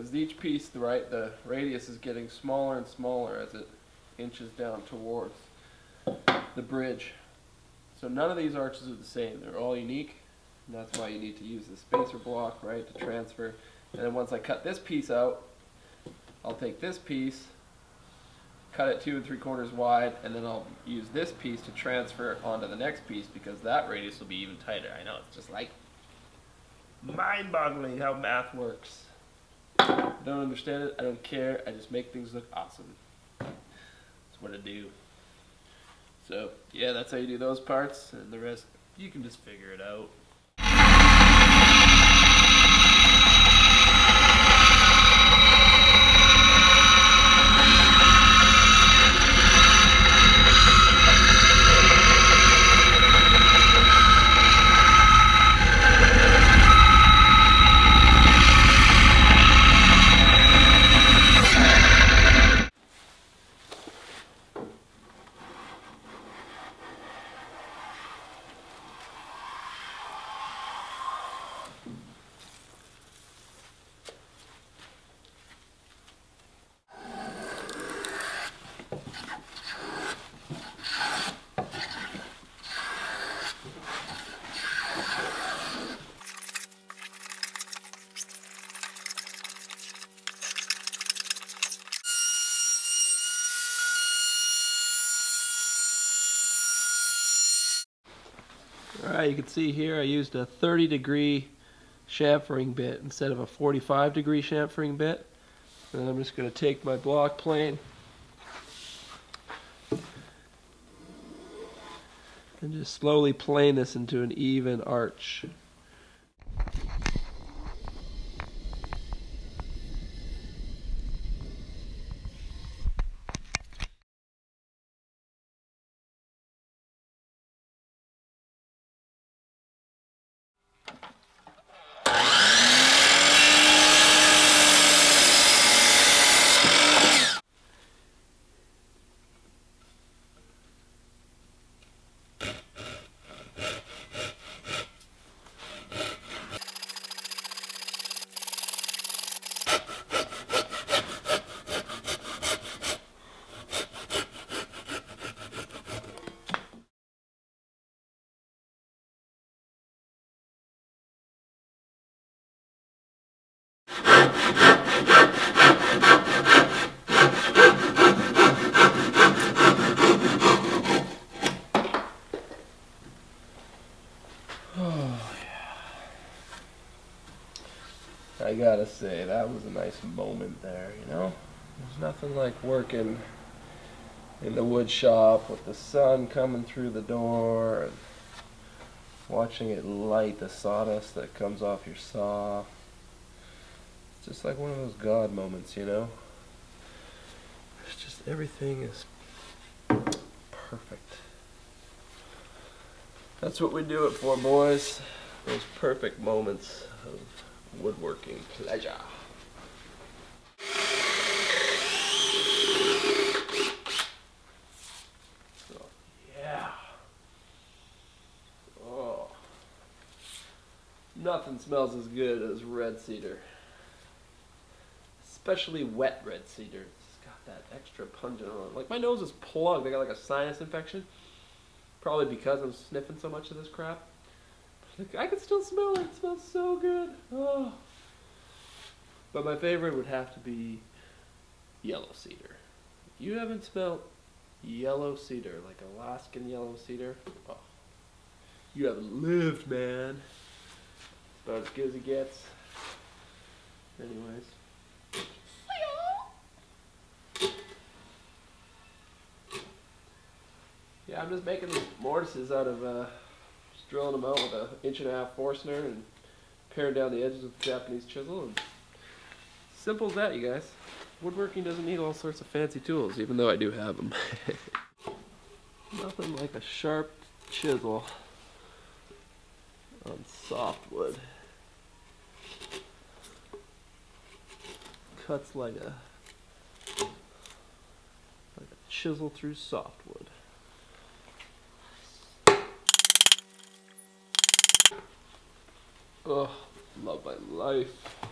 because each piece the right the radius is getting smaller and smaller as it inches down towards the bridge. So none of these arches are the same. They're all unique. And that's why you need to use the spacer block, right, to transfer. And then once I cut this piece out, I'll take this piece, cut it two and three quarters wide, and then I'll use this piece to transfer it onto the next piece because that radius will be even tighter. I know, it's just like mind-boggling how math works. Don't understand it, I don't care, I just make things look awesome. That's what I do. So, yeah, that's how you do those parts, and the rest, you can just figure it out. Alright, you can see here I used a 30 degree chamfering bit instead of a 45 degree chamfering bit. And I'm just going to take my block plane and just slowly plane this into an even arch. I gotta say, that was a nice moment there, you know? There's nothing like working in the wood shop with the sun coming through the door and watching it light the sawdust that comes off your saw. It's just like one of those God moments, you know? It's just everything is perfect. That's what we do it for, boys. Those perfect moments of woodworking pleasure. Yeah. Oh. Nothing smells as good as red cedar. Especially wet red cedar. It's got that extra pungent on it. Like my nose is plugged. I got like a sinus infection. Probably because I'm sniffing so much of this crap. I can still smell it. It smells so good. Oh. But my favorite would have to be yellow cedar. If you haven't smelled yellow cedar, like Alaskan yellow cedar, oh, you haven't lived, man. About as good as it gets. Anyways. Yeah, I'm just making mortises out of uh, drilling them out with an inch and a half Forstner and paring down the edges with a Japanese chisel. And simple as that, you guys. Woodworking doesn't need all sorts of fancy tools, even though I do have them. Nothing like a sharp chisel on softwood. Cuts like a like a chisel through softwood. Oh, love my life.